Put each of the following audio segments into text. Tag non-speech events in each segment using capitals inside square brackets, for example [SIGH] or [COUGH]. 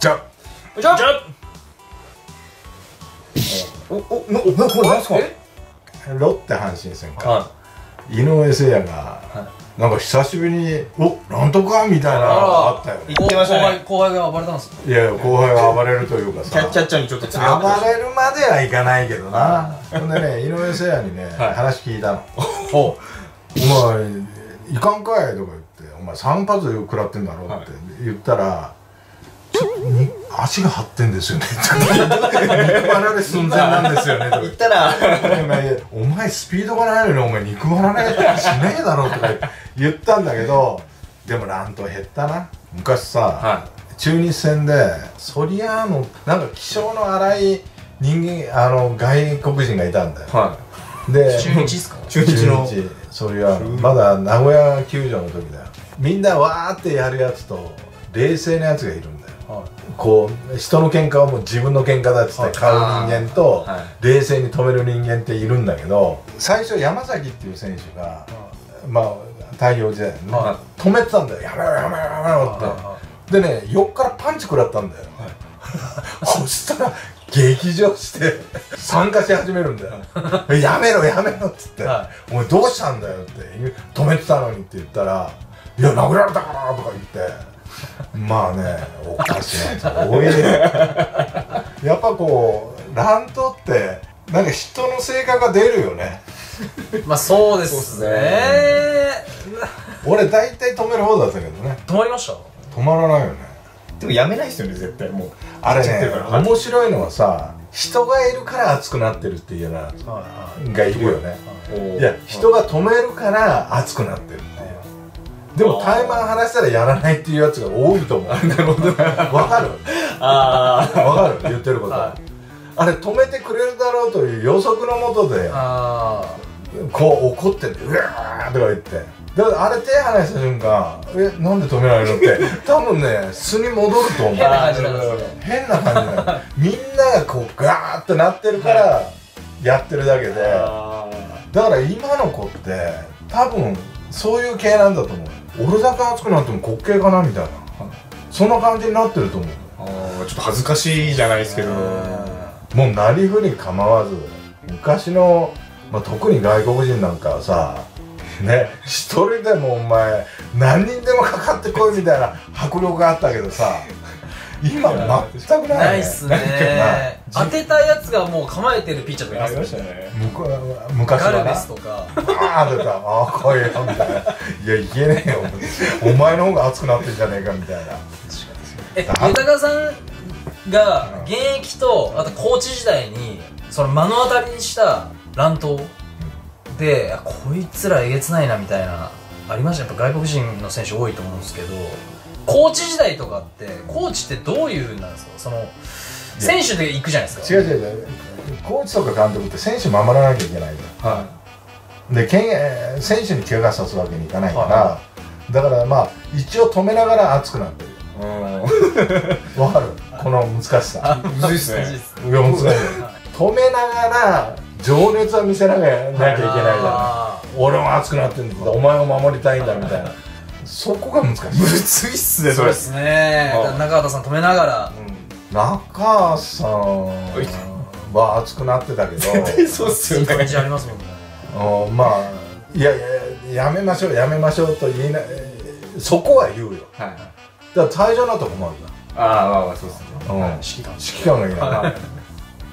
じゃじゃあおおななこれなんすか？え？ロッテ阪神戦か。は井上誠也がなんか久しぶりに「おなんとか」みたいなのがあったよね。言ってましたね。後輩後輩が暴れたんですかいや後輩が暴れるというかさ。キャッチャッチャーにちょっと暴れるまではいかないけどな。ほんでね井上誠也にね、はい。話聞いたの。お「お前いかんかい」とか言って「お前3発食らってんだろ」って言ったら「ちょに足が張ってんですよね」肉離れ寸前なんですよね」言ったら [LAUGHS] お前スピードがないのにお前肉離れしねえだろとか言ったんだけどでも乱闘減ったな。昔さ、は中日戦でソリアーノなんか気性の荒い人間あの外国人がいたんだよ。はで中日っすか？中日の中日ソリアーノ。まだ名古屋球場の時だよ。みんなわーってやるやつと冷静なやつがいるんだこう人の喧嘩はもう自分の喧嘩だっつって買う人間とは冷静に止める人間っているんだけど最初山崎っていう選手がまあ太陽時代にねは止めてたんだよ。やめろやめろやめろって。でね横からパンチ食らったんだよ、[LAUGHS] そしたら激上して参加し始めるんだよ。[LAUGHS] やめろやめろっつって、はお前どうしたんだよって止めてたのにって言ったらいや殴られたからとか言ってまあねおかしなや多いね。やっぱこう乱闘ってなんか人の性格が出るよね。まあそうですね。[LAUGHS] 俺大体止める方だったけどね。止まりました？止まらないよね。でもやめないですよね絶対。もうあれね面白いのはさ人がいるから熱くなってるっていうようながいるよね。いや人が止めるから熱くなってるっていうでもタイマー離したらやらないっていうやつが多いと思う。[LAUGHS] なるほど。わかる？あわかる？言ってること、はあれ止めてくれるだろうという予測のもとであこう怒っててうわーとか言って。だからあれ手離した瞬間えなんで止めないのって。多分ね素に戻ると思う。変な感じなんですね。変な感じなのみんながこうガーッとなってるからやってるだけで。だから今の子って多分そういう系なんだと思う俺だけ熱くなっても滑稽かなみたいな。そんな感じになってると思う。あーちょっと恥ずかしいじゃないですけど。もうなりふり構わず昔の、まあ、特に外国人なんかはさね一人でもお前何人でもかかってこいみたいな迫力があったけどさ今全くないね。ないっすね。当てたやつがもう構えてるピッチャーとかいますね。ね。むこ昔ガルベスとか。ああ出たああ来いよみたいないやいけねえよ。お前の方が熱くなってんじゃねえかみたいな。え豊さんが現役とあとコーチ時代にその目の当たりにした乱闘であこいつらえげつないなみたいなありましたやっぱ外国人の選手多いと思うんですけどコーチ時代とかってコーチってどういうなんですか？その選手で行くじゃないですか。違う違う違う。コーチとか監督って選手守らなきゃいけないんだよはでけんえー選手に怪我さすわけにいかないから、はだからまあ一応止めながら熱くなってる。うん。わかる？この難しさ。むずいっすいね。いや難しい。止めながら情熱は見せなきゃなきゃいけないじゃあん俺も熱くなってんだ。お前を守りたいんだみたいなそこが難しい。むずいっすねそれ。ーそうですね。中畑さん止めながら。中さんは熱くなってたけど。[LAUGHS] そうっすよいい感ねじありますもんね。うんまあいやいややめましょうやめましょうと言いなそこは言うよ。はいだから退場になったら困るああまあまあそうっすね。な、うん、指揮官。指揮官がいない。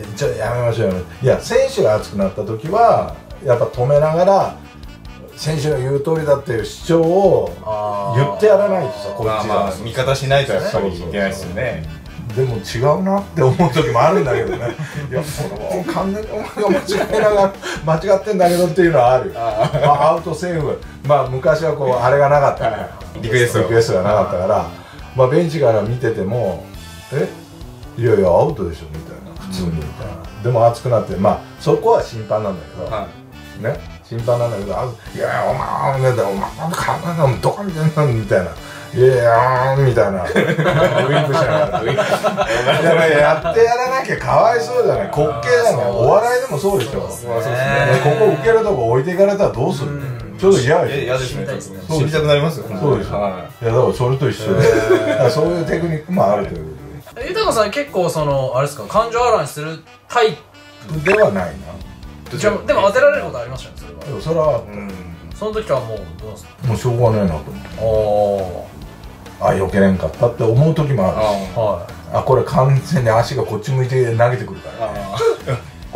えじゃあやめましょう。よいや選手が熱くなった時はやっぱ止めながら選手の言う通りだっていう主張を言ってやらないとさこっちがまあまあ味方しないとやっぱりいけないっすよね。でも違うなって思う時もあるんだけどね。[LAUGHS] いやこれもう完全にお前が間違いながら [LAUGHS] 間違ってんだけどっていうのはあるまあ、アウトセーフ。まあ昔はこうあれがなかったから。リクエスト。リクエストがなかったから。まあベンチから見ててもえ？いやいやアウトでしょみたいな。普通にみたいな、でも熱くなってまあそこは審判なんだけど、はね？審判なんだけどあいやいやお前お前だお前なんで体がどこ見てんのみたいないやいやみたいなウインクしながらいややってやらなきゃかわいそうじゃない滑稽じゃないお笑いでもそうでしょそうですねここ受けるとこ置いていかれたらどうするちょっと嫌いよ嫌ですね知りたいですね知りたくなりますよそうでしょはいやだからそれと一緒でそういうテクニックもあるという豊さん結構そのあれですか感情あらわにするタイプではないプじゃあでも当てられることありましたねそれは。なでもそれはうん。その時はもうどうですかもうしょうがないなと思ってああ避けれんかったって思う時もある。しあはい。あこれ完全に足がこっち向いて投げてくるから。あ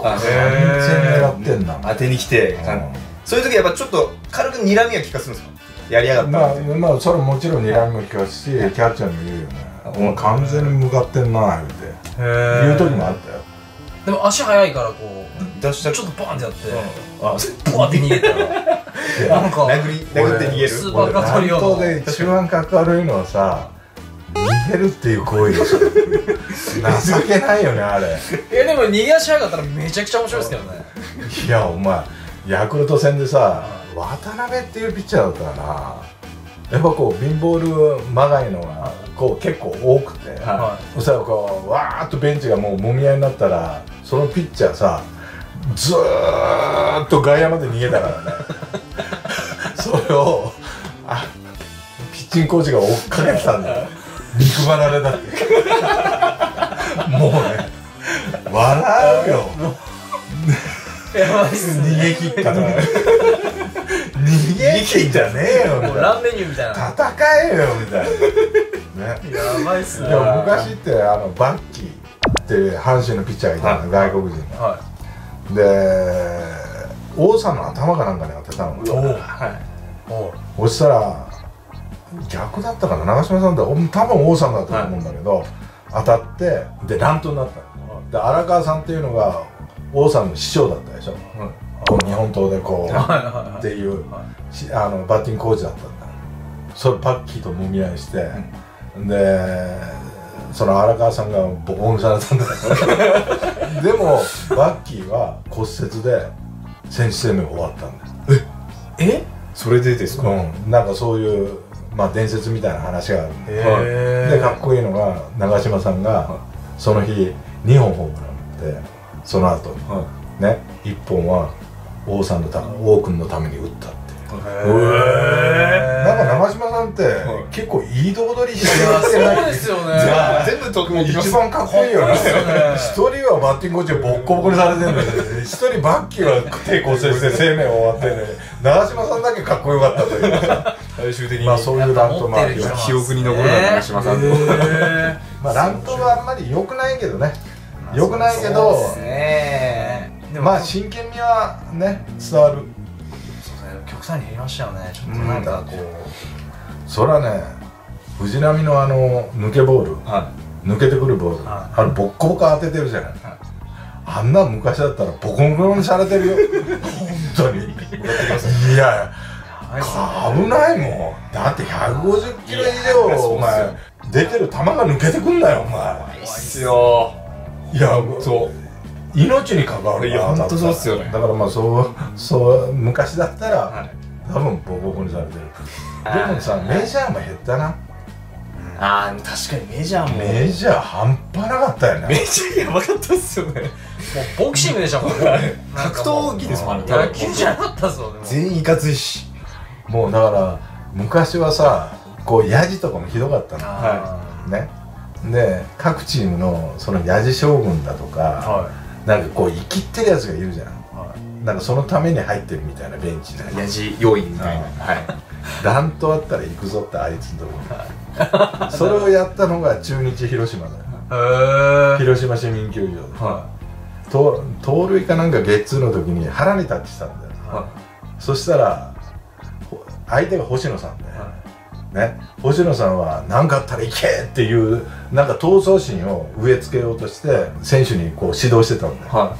完全に狙ってんな。当てに来て、うん。そういう時やっぱちょっと軽く睨みは効かすんですか？やりやがったまあまあそれもちろん睨みも聞かすしキャッチャーにも言うよね。お前完全に向かってんな言うて。へ言う時もあったよでも足速いからこう出したちょっとバーンってやってあブワーって逃げたら。なんか殴り殴って逃げる。スーパーカトリオで一番かっこ悪いのはさ逃げるっていう行為でしょ。[LAUGHS] 情けないよねあれ。いやでも逃げ足速かったらめちゃくちゃ面白いですけどね。いやお前ヤクルト戦でさ渡辺っていうピッチャーだったかなやっぱこう貧乏ルまがいのがこう結構多くて、はそしたらこうわーっとベンチがもうもみ合いになったらそのピッチャーさずーっと外野まで逃げたからね。[LAUGHS] それをあピッチングコーチが追っかけてたんだよ。肉離れだって。もうね笑うよ。やばいっす逃げ切ったから逃げ切んじゃねえよみたいな。もうランメニューみたいな。戦えよみたいな。ね。やばいっすね。でも昔ってあのバッキーっていう阪神のピッチャーがいたの外国人が。はで王さんの頭かなんかに当てたのいおおはい。おそしたら逆だったかな。長嶋さんって多分王さんだったと思うんだけど、当たってで乱闘になった。ので荒川さんっていうのが王さんの師匠だったでしょ、この日本刀でこう、はいはいはいっていう、あのバッティングコーチだったんだ。それバッキーともみ合いして、でその荒川さんがボコボコにされたんだよ [LAUGHS] でもバッキーは骨折で選手生命終わったんだよえ？それでですか、うん、なんかそういう、まあ、伝説みたいな話があるんで。かっこいいのが長嶋さんがその日2本ホームラン打ってその後はね1本は王さんのた王君のために打ったってへな長嶋さんってはい。結構いいとこ取りしていやるそうですよね。い全部得も一番かっこいいよね。一人はバッティングコーチでボッコボコにされてるんだけど一人バッキーは手骨折して生命終わってね長嶋さんだけかっこよかったという。最終的に、まあそういう乱闘もあるよやっぱ持ってる人なんですね記憶に残るな長嶋さん。のへまあ乱闘はあんまり良くないけどね。ー良くないけそうどですね。でもまあ真剣味はね伝わるそうですね極端に減りましたよね。ちょっとなんかこう。それはね藤波のあの抜けボール。は抜けてくるボール。はあれボッコボコ当ててるじゃない。あんな昔だったらボコボコにされてるよ。本当に。いや危ないもん。だって150キロ以上お前。出てる球が抜けてくんだよお前。いっすよ。いやそう命に関わるいやほんとそうっすよね。だからまあそうそう昔だったら、はい。多分ボコボコにされてる。でもさメジャーも減ったな。ああ確かにメジャーも。メジャー半端なかったよメねジャーやばかったっすよね。もうボクシングでしたもんね。格闘技ですもんね。野球じゃなかったっすよでも全員いかついし。もうだから昔はさこうヤジとかもひどかったの。あね。で各チームのそのヤジ将軍だとか、ーはなんかこう生きってるやつがいるじゃん。い。はなんかそのために入ってるみたいなベンチでヤジ要員みたいな。あはい。乱闘あったら行くぞってあいつのとこに [LAUGHS] それをやったのが中日広島だよ。広島市民球場で。はと盗塁かなんかゲッツーの時に腹にタッチしたんだよ。い。はそしたらほ相手が星野さんで、ね、星野さんは何かあったら行けっていうなんか闘争心を植え付けようとして選手にこう指導してたんだよ。は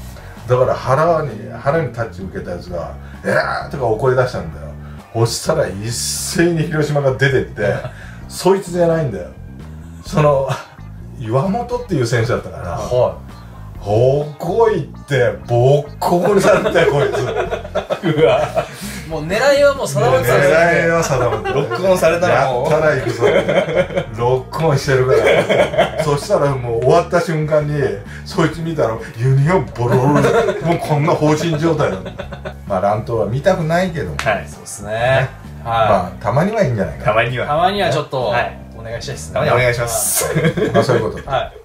だから腹に腹にタッチ受けたやつが「えー!」とか怒り出したんだよ。そしたら一斉に広島が出てって [LAUGHS] そいつじゃないんだよ。その岩本っていう選手だったからい。はここ行ってボッコボコにされたよこいつ。い [LAUGHS] うわ。いもう狙いはもう定まってたんです狙いねは定まってるロックオンされたらもう。やったら行くぞ。ロックオンしてるから。そしたらもう終わった瞬間にそいつ見たらユニオンボロボロでもうこんな放心状態なんだまあ乱闘は見たくないけども、はい。そうですね。まはあたまにはいいんじゃないかたまには。いたまにはちょっと。はい。お願いしたいですね。たまにはお願いします。まあそういうことで。はい